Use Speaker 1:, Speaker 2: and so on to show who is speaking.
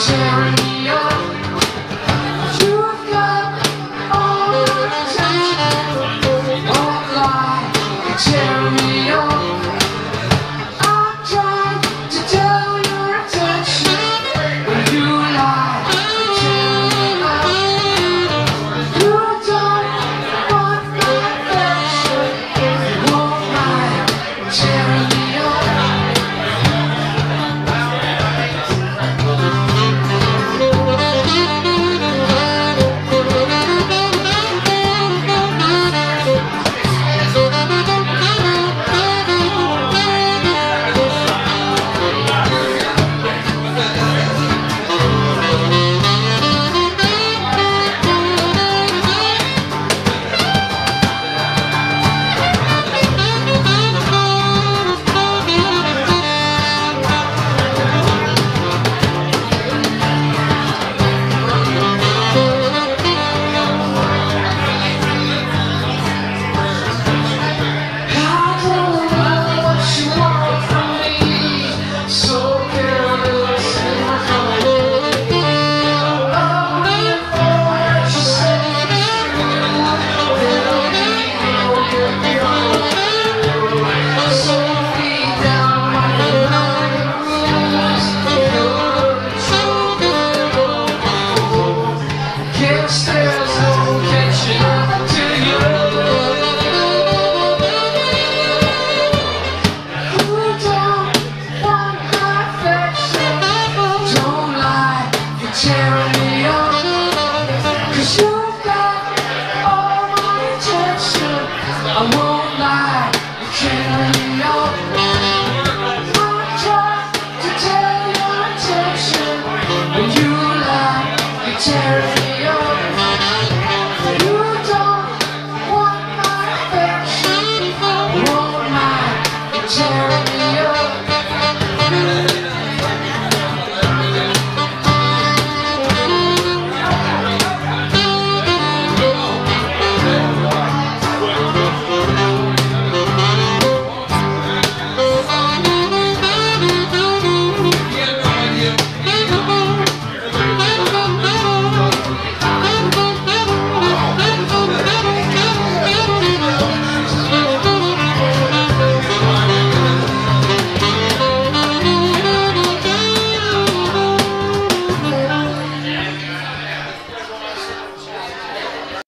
Speaker 1: charity.